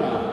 Arizona.